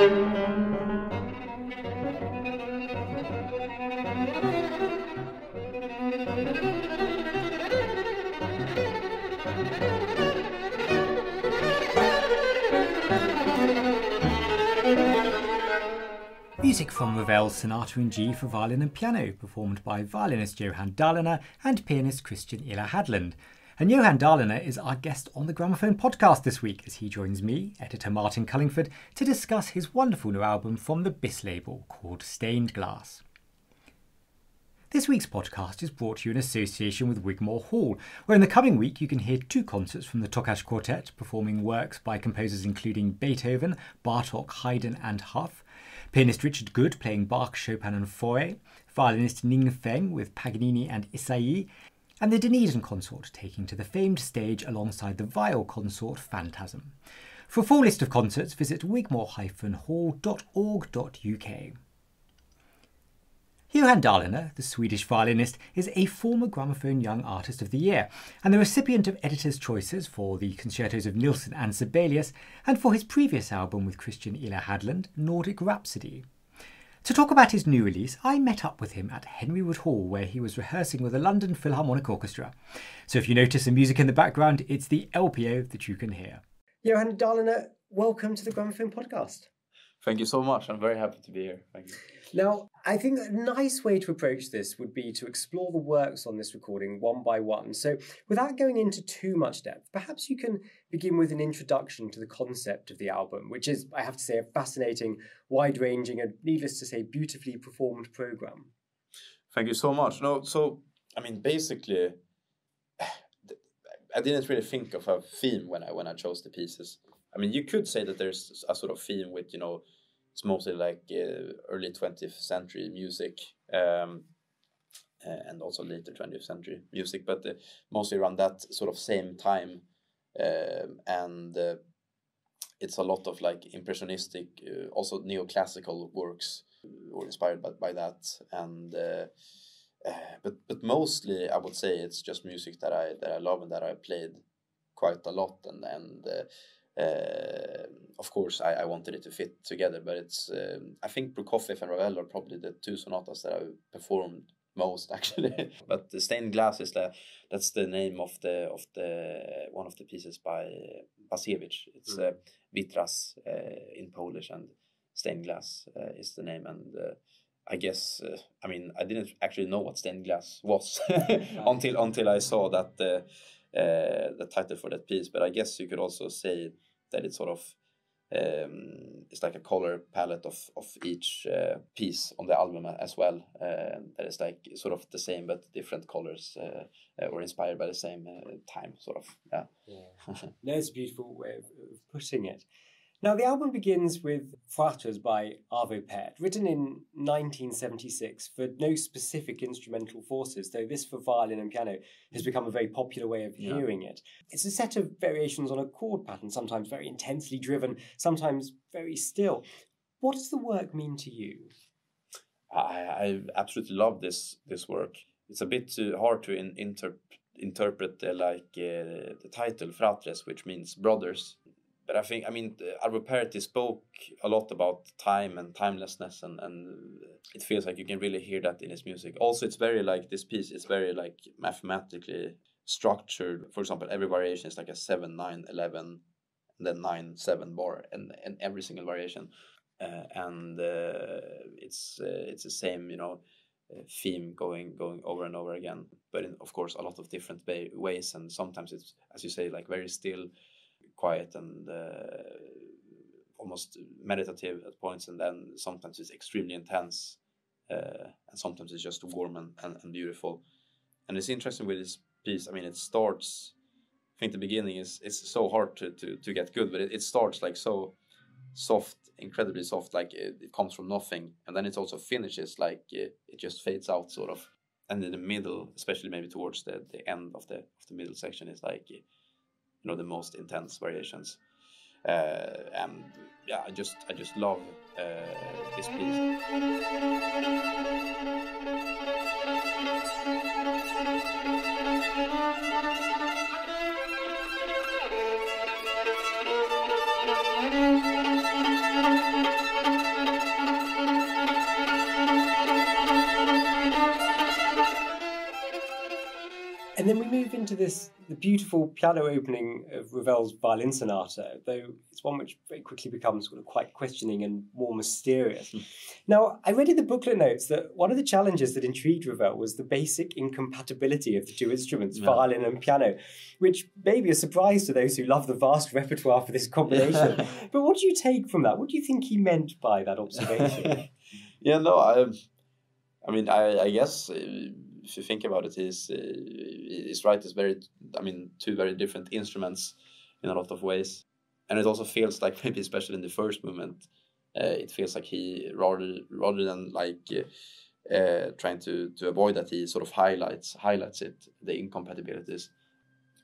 Music from Ravel's Sonata in G for violin and piano, performed by violinist Johan Dalene and pianist Christian Ihle Hadland. And Johan Dalene is our guest on the Gramophone podcast this week as he joins me, editor Martin Cullingford, to discuss his wonderful new album from the Bis label called Stained Glass. This week's podcast is brought to you in association with Wigmore Hall, where in the coming week you can hear two concerts from the Takács Quartet performing works by composers including Beethoven, Bartok, Haydn, and Hough, pianist Richard Goode playing Bach, Chopin, and Fauré, violinist Ning Feng with Paganini and Ysaÿe, and the Dunedin Consort taking to the famed stage alongside the viol consort Phantasm. For a full list of concerts, visit wigmore-hall.org.uk. Johan Dalene, the Swedish violinist, is a former Gramophone Young Artist of the Year and the recipient of Editor's Choices for the concertos of Nielsen and Sibelius and for his previous album with Christian Ihle Hadland, Nordic Rhapsody. To talk about his new release, I met up with him at Henry Wood Hall where he was rehearsing with the London Philharmonic Orchestra. So if you notice some music in the background, it's the LPO that you can hear. Johan Dalene, welcome to the Gramophone Podcast. Thank you so much. I'm very happy to be here. Thank you. Now, I think a nice way to approach this would be to explore the works on this recording one by one. So, without going into too much depth, perhaps you can begin with an introduction to the concept of the album, which is, I have to say, a fascinating, wide ranging, and needless to say, beautifully performed program. Thank you so much. No, so, I mean, basically, I didn't really think of a theme when I when I chose the pieces. I mean, you could say that there's a sort of theme with you know it's mostly like uh, early 20th century music um, and also later 20th century music, but uh, mostly around that sort of same time. Um, and uh, it's a lot of like impressionistic, uh, also neoclassical works were inspired by, by that. And uh, uh, but but mostly I would say it's just music that I that I love and that I played quite a lot and and uh, of course, I, I wanted it to fit together, but it's um, I think Prokofiev and Ravel are probably the two sonatas that I've performed most actually. but the stained glass is the that's the name of the of the one of the pieces by Bacewicz. It's mm. uh, Witraż uh, in Polish and stained glass uh, is the name and. Uh, I guess uh, I mean I didn't actually know what stained glass was until until I saw that uh, uh, the title for that piece. But I guess you could also say that it's sort of um, it's like a color palette of of each uh, piece on the album as well. Uh, that is like sort of the same but different colors uh, or inspired by the same uh, time, sort of. Yeah. yeah. it's a beautiful way of, of putting it. Now, the album begins with Fratres by Arvo Pärt, written in 1976 for no specific instrumental forces, though this for violin and piano has become a very popular way of yeah. hearing it. It's a set of variations on a chord pattern, sometimes very intensely driven, sometimes very still. What does the work mean to you? I, I absolutely love this this work. It's a bit too hard to in, inter, interpret uh, like uh, the title Fratres, which means brothers but I think I mean Arvo Pärt spoke a lot about time and timelessness, and and it feels like you can really hear that in his music. Also, it's very like this piece is very like mathematically structured. For example, every variation is like a seven, nine, eleven, and then nine, seven bar, and and every single variation, uh, and uh, it's uh, it's the same, you know. Theme going going over and over again but in, of course a lot of different way, ways and sometimes it's as you say like very still quiet and uh, almost meditative at points, and then sometimes it's extremely intense, uh, and sometimes it's just warm and, and, and, beautiful. And it's interesting with this piece. I mean, it starts. I think the beginning is it's so hard to, to, to get good, but it, it starts like so soft, incredibly soft, like it, it, comes from nothing, and then it also finishes like it, it just fades out, sort of. And in the middle, especially maybe towards the, the end of the of the middle section, is like you know the most intense variations. Uh, and yeah i just i just love uh, this piece And then we move into this the beautiful piano opening of Ravel's violin sonata, though it's one which very quickly becomes sort of quite questioning and more mysterious. now, I read in the booklet notes that one of the challenges that intrigued Ravel was the basic incompatibility of the two instruments, yeah. violin and piano, which may be a surprise to those who love the vast repertoire for this combination. but what do you take from that? What do you think he meant by that observation? yeah, no, I, I mean, I, I guess. Uh, if you think about it, he's uh, he's right. It's very, I mean, two very different instruments in a lot of ways, and it also feels like maybe especially in the first movement, uh, it feels like he rather rather than like uh, uh, trying to to avoid that he sort of highlights highlights it the incompatibilities.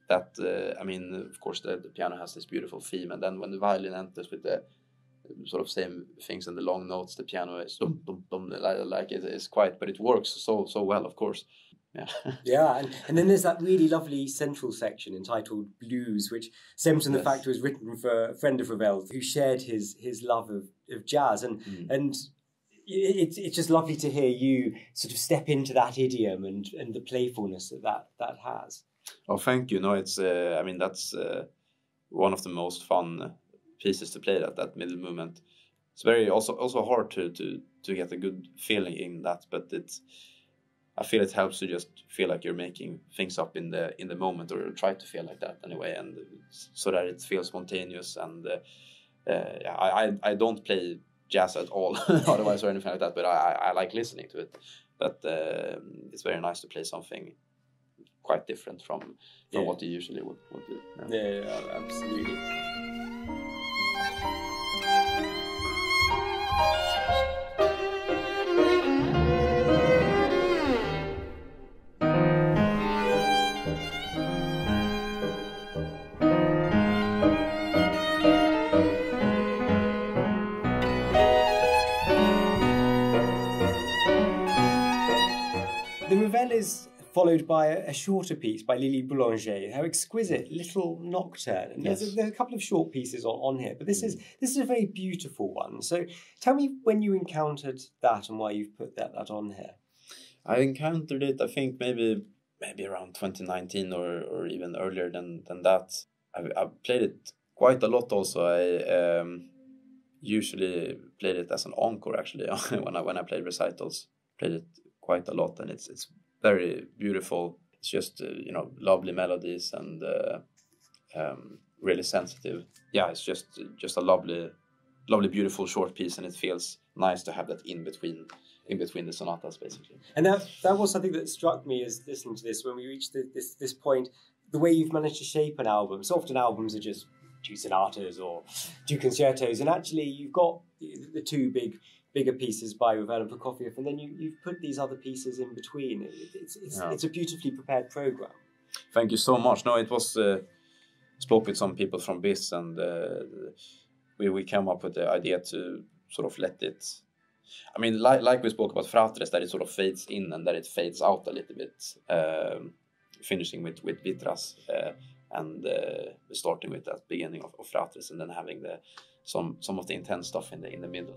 That uh, I mean, of course, the, the piano has this beautiful theme, and then when the violin enters with the sort of same things in the long notes. The piano is dum, dum, dum, like it is quiet, but it works so so well, of course. Yeah, yeah, and, and then there's that really lovely central section entitled Blues, which stems from the fact it was written for a friend of Ravel's who shared his his love of, of jazz, and mm. and it's it's just lovely to hear you sort of step into that idiom and and the playfulness that that, that has. Oh, thank you. No, it's uh, I mean that's uh, one of the most fun pieces to play that that middle movement. It's very also also hard to to to get a good feeling in that, but it's I feel it helps to just feel like you're making things up in the in the moment, or try to feel like that anyway, and so that it feels spontaneous. And uh, uh, yeah, I, I don't play jazz at all, otherwise or anything like that. But I, I like listening to it. But uh, it's very nice to play something quite different from from yeah. what you usually would, would do. Yeah, yeah absolutely. Is followed by a, a, shorter piece by Lily Boulanger. her exquisite, little nocturne. And yes. there's, a, there's, a, couple of short pieces on, on here, but this mm. is this is a very beautiful one. So tell me when you encountered that and why you've put that, that on here. I encountered it, I think maybe maybe around 2019 or, or even earlier than, than that. I've, I've played it quite a lot also. I um, usually played it as an encore actually when I when I played recitals. Played it quite a lot and it's it's very beautiful. It's just uh, you know lovely melodies and uh, um, really sensitive. Yeah, it's just just a lovely, lovely, beautiful short piece, and it feels nice to have that in between in between the sonatas, basically. And that that was something that struck me as listening to this when we reached the, this this point. The way you've managed to shape an album. So often albums are just two sonatas or two concertos, and actually you've got the, the two big bigger pieces by Ravel and Prokofiev, and then you, you've put these other pieces in between. It, it's, it's, yeah. it's a beautifully prepared program. Thank you so much. No, it was uh, spoke with some people from BIS, and uh, we we came up with the idea to sort of let it. I mean, like like we spoke about Fratres, that it sort of fades in and that it fades out a little bit, um, finishing with with Witraż. Uh, and uh, starting with that beginning of, of Fratres and then having the some some of the intense stuff in the in the middle.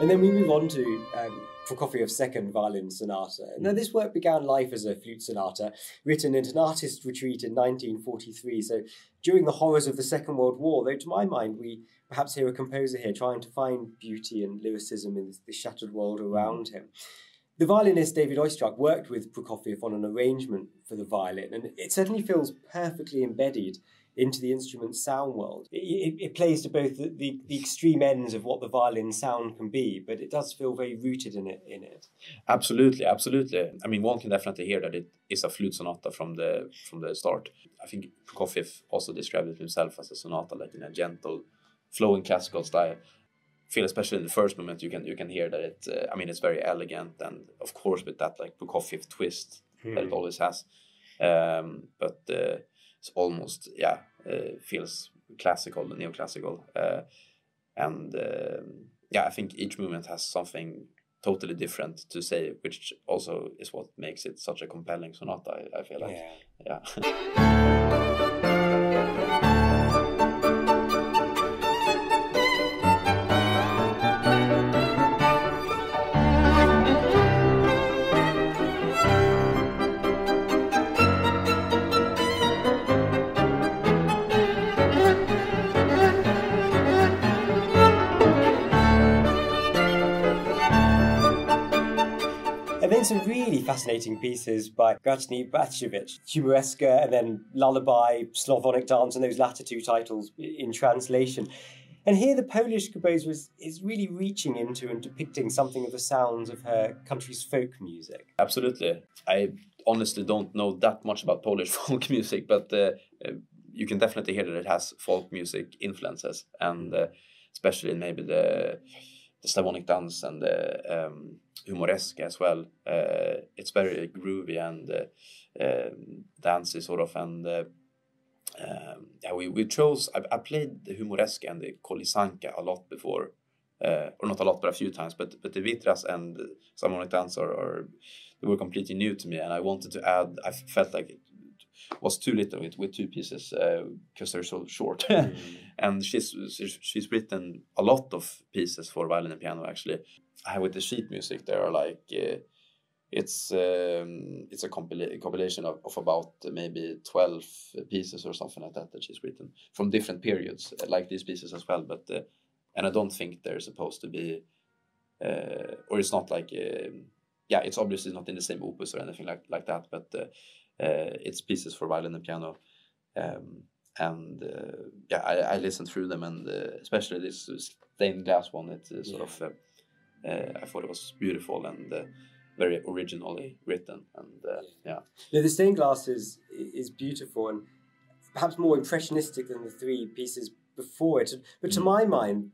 And then we move on to um, Prokofiev's second violin sonata. Now, this work began life as a flute sonata, written at an artist's retreat in 1943. So, during the horrors of the Second World War, though to my mind, we perhaps hear a composer here trying to find beauty and lyricism in the shattered world around him. The violinist David Oistrakh worked with Prokofiev on an arrangement for the violin, and it certainly feels perfectly embedded into the instrument's sound world. It, it, it plays to both the, the, the, extreme ends of what the violin sound can be, but it does feel very rooted in it. In it. Absolutely, absolutely. I mean, one can definitely hear that it is a flute sonata from the from the start. I think Prokofiev also described it himself as a sonata, like in a gentle, flowing classical style. I feel especially in the first moment you can you can hear that it. Uh, I mean, it's very elegant, and of course with that like Prokofiev twist hmm. that it hmm. always has. Um, but uh, it's almost yeah uh, feels classical, neoclassical, uh, and um, yeah, I think each movement has something totally different to say, which also is what makes it such a compelling sonata. I, I feel like, yeah. yeah. some really fascinating pieces by Grażyna Bacewicz, Humoreska, and then Lullaby, Slavonic Dance, and those latter two titles in translation. And here the Polish composer is, is really reaching into and depicting something of the sounds of her country's folk music. Absolutely. I honestly don't know that much about Polish folk music, but uh, uh, you can definitely hear that it has folk music influences, and uh, especially maybe the the Slavonic dance and the um, humoresque as well. Uh, it's very groovy and uh, um, dancey sort of, and uh, um, yeah, we, we chose. I, I played the humoresque and the kołysanka a lot before, uh, or not a lot, but a few times. But but the witraż and Slavonic dance are, are they were completely new to me, and I wanted to add. I felt like was too little with, with two pieces because uh, they're so short. mm. and she's, she's written a lot of pieces for violin and piano actually. with the sheet music, there are like uh, it's um, it's a compila- compilation of, of about maybe 12 pieces or something like that that she's written from different periods like these pieces as well but uh, and i don't think they're supposed to be uh, or it's not like uh, yeah it's obviously not in the same opus or anything like like that but uh, uh, it's pieces for violin and piano. Um, and uh, yeah, I, I listened through them, and uh, especially this stained glass one. It sort of I thought it was beautiful and very originally written and uh, yeah. yeah the stained glass is is beautiful and perhaps more impressionistic than the three pieces before it but to mm. my mind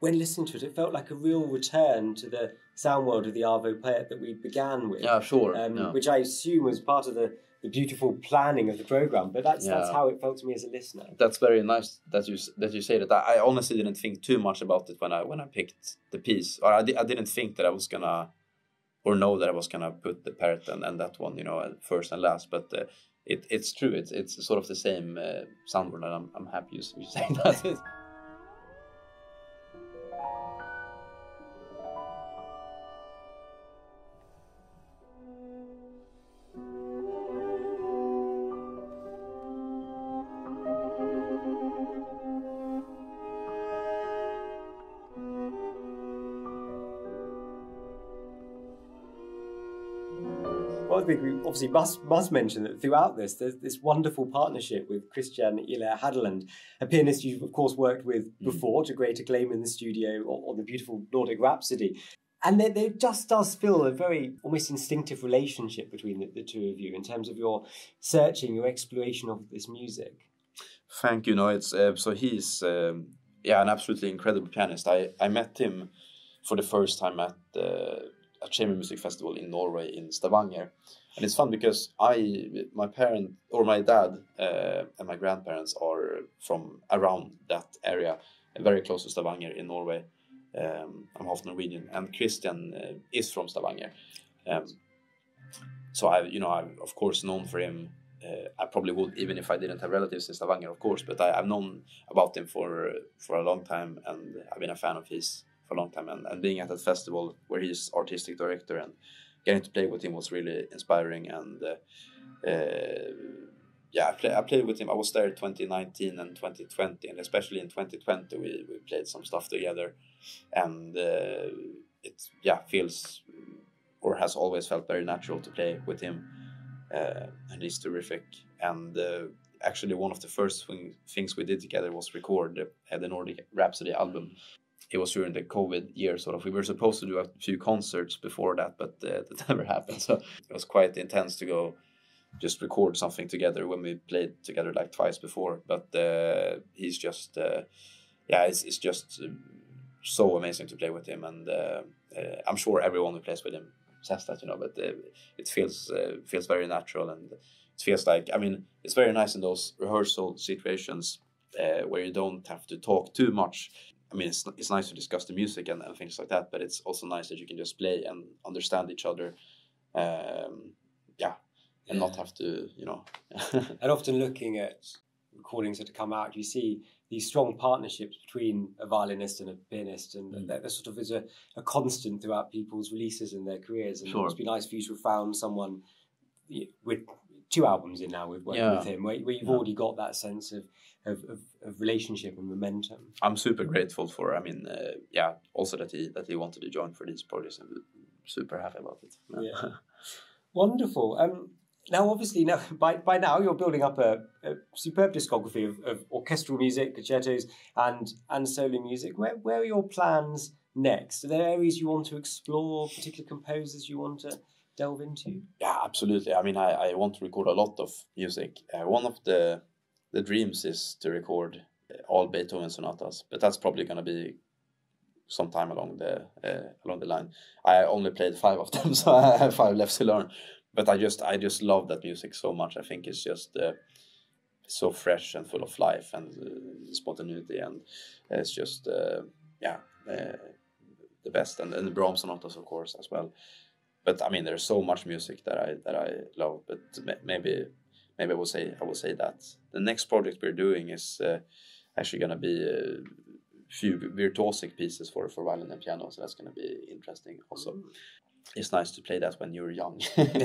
when listening to it it felt like a real return to the sound world of the arvo pärt that we began with yeah sure um, yeah. which i assume was part of the the beautiful planning of the program. But that's yeah. that's how it felt to me as a listener. That's very nice that you that you say that. I honestly didn't think too much about it when I when I picked the piece, or I, di- I didn't think that I was gonna or know that I was gonna put the Pärt and, and that one, you know, first and last. But uh, it it's true. It's it's sort of the same uh, soundboard, and I'm I'm happy you, you say that. Think we obviously must must mention that throughout this, there's this wonderful partnership with Christian Ihle Hadland, a pianist you've of course worked with mm. before to great acclaim in the studio on, the beautiful Nordic Rhapsody. And there, there, just does feel a very almost instinctive relationship between the, the two of you in terms of your searching, your exploration of this music. Thank you. No, it's uh, so he's um, yeah an absolutely incredible pianist. I I met him for the first time at uh, a chamber music festival in Norway in Stavanger, and it's fun because I, my parent or my dad uh, and my grandparents are from around that area, very close to Stavanger in Norway. Um, I'm half Norwegian, and Christian uh, is from Stavanger. Um, so I, you know, I've of course known for him. Uh, I probably would even if I didn't have relatives in Stavanger, of course. But I, have known about him for for a long time, and I've been a fan of his for a long time. And, and being at that festival where he's artistic director and getting to play with him was really inspiring. And uh, uh, yeah, I, play, I played with him. I was there 2019 and 2020, and especially in 2020, we, we played some stuff together. And uh, it yeah feels or has always felt very natural to play with him. Uh, and he's terrific. And uh, actually, one of the first thing, things we did together was record the Nordic Rhapsody album it was during the COVID year, sort of. We were supposed to do a few concerts before that, but uh, that never happened. So it was quite intense to go just record something together when we played together like twice before. But uh, he's just, uh, yeah, it's, it's just uh, so amazing to play with him, and uh, uh, I'm sure everyone who plays with him says that, you know. But it feels feels very natural, and it feels like I mean, it's very nice in those rehearsal situations where you don't have to talk too much I mean, it's it's nice to discuss the music and, and things like that, but it's also nice that you can just play and understand each other. Um, yeah, and not have to, you know. and often looking at recordings that have come out, you see these strong partnerships between a violinist and a pianist, and mm. that, sort of is a, a constant throughout people's releases and their careers. And sure. it's been nice for you to have found someone with two albums in now with working yeah. with him, where, where you've yeah. already got that sense of, of, of, of, relationship and momentum. I'm super grateful for. I mean, uh, yeah, also that he that he wanted to join for these projects. I'm super happy about it. Yeah, wonderful. Um, now, obviously, now by, by now you're building up a, a superb discography of, of, orchestral music, concertos, and and solo music. Where where are your plans next? Are there areas you want to explore? Particular composers you want to delve into? Yeah, absolutely. I mean, I, I want to record a lot of music. Uh, one of the the dreams is to record all Beethoven sonatas, but that's probably going to be some time along the uh, along the line. I only played five of them, so I have five left to learn. But I just I just love that music so much. I think it's just uh, so fresh and full of life and uh, spontaneity, and it's just uh, yeah uh, the best. And, and the Brahms sonatas, of course, as well but I mean, there's so much music that I that I love. But maybe maybe I will say I will say that the next project we're doing is uh, actually going to be a few virtuosic pieces for for violin and piano. So that's going to be interesting also. Mm. It's nice to play that when you're young. and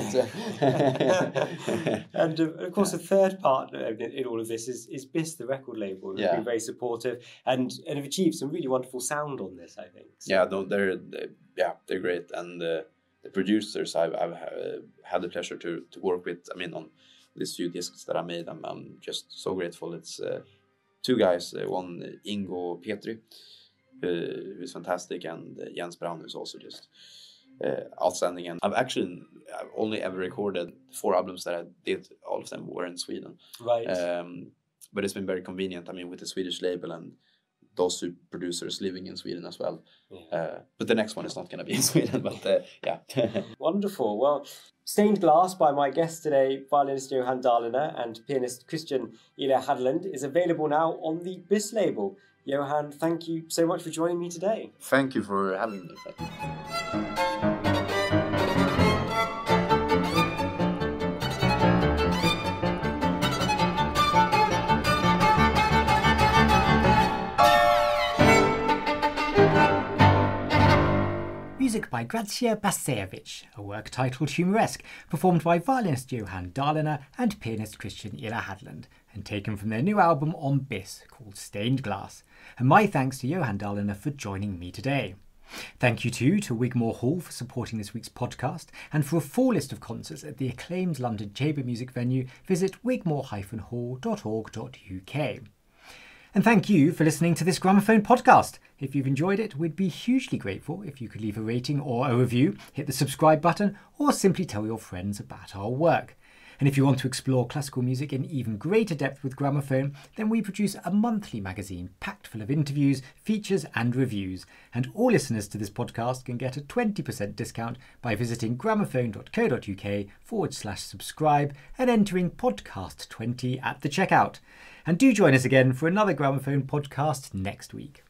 uh, of course, the third part in all of this is, is BIS, the record label, who've yeah. been very supportive and, and have achieved some really wonderful sound on this. I think. So. Yeah, no, they're, they're yeah they're great, and uh, the producers I've, I've uh, had the pleasure to, to work with. I mean, on these few discs that I made, I'm, I'm just so grateful. It's uh, two guys, uh, one Ingo Petry, who's fantastic, and Jens Braun, who's also just outstanding. And I've actually I've only ever recorded four albums that I did. All of them were in Sweden. Right. Um, but it's been very convenient. I mean, with the Swedish label and those two producers living in Sweden as well. Yeah. Uh, but the next one is not going to be in Sweden, but uh, yeah. Wonderful. Well, Stained Glass by my guest today, violinist Johan Dalene and pianist Christian Ihle Hadland, is available now on the BIS label. Johan, thank you so much for joining me today. Thank you for having me. By Grażyna Bacewicz, a work titled Humoresque, performed by violinist Johan Dalene and pianist Christian Ihle Hadland, and taken from their new album on BIS called Stained Glass. And my thanks to Johan Dalene for joining me today. Thank you too to Wigmore Hall for supporting this week's podcast, and for a full list of concerts at the acclaimed London chamber music venue, visit wigmore-hall.org.uk. And thank you for listening to this Gramophone podcast. If you've enjoyed it, we'd be hugely grateful if you could leave a rating or a review, hit the subscribe button, or simply tell your friends about our work. And if you want to explore classical music in even greater depth with Gramophone, then we produce a monthly magazine packed full of interviews, features, and reviews. And all listeners to this podcast can get a 20% discount by visiting gramophone.co.uk forward slash subscribe and entering podcast20 at the checkout. And do join us again for another Gramophone podcast next week.